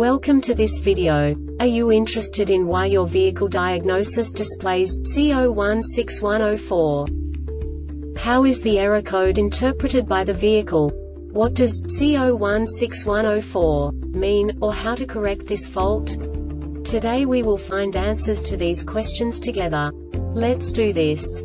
Welcome to this video. Are you interested in why your vehicle diagnosis displays C016104? How is the error code interpreted by the vehicle? What does C016104 mean, or how to correct this fault? Today we will find answers to these questions together. Let's do this.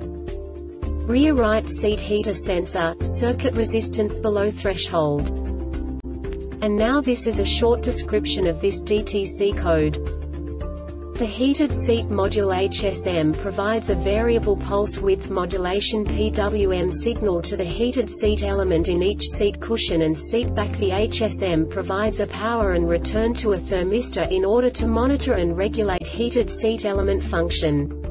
rear right seat heater sensor, circuit resistance below threshold. And now this is a short description of this DTC code. The heated seat module HSM provides a variable pulse width modulation PWM signal to the heated seat element in each seat cushion and seat back. The HSM provides a power and return to a thermistor in order to monitor and regulate heated seat element function.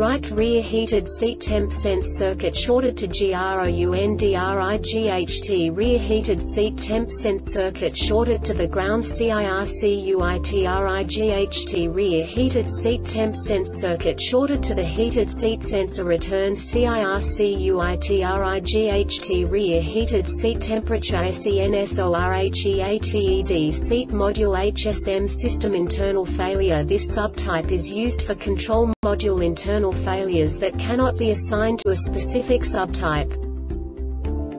Right rear heated seat temp sense circuit shorted to GROUNDRIGHT rear heated seat temp sense circuit shorted to the ground CIRCUITRIGHT rear heated seat temp sense circuit shorted to the heated seat sensor return CIRCUITRIGHT rear heated seat temperature SENSORHEATED seat module HSM system internal failure. This subtype is used for control module internal failures that cannot be assigned to a specific subtype.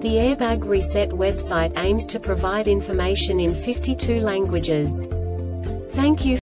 The Airbag Reset website aims to provide information in 52 languages. Thank you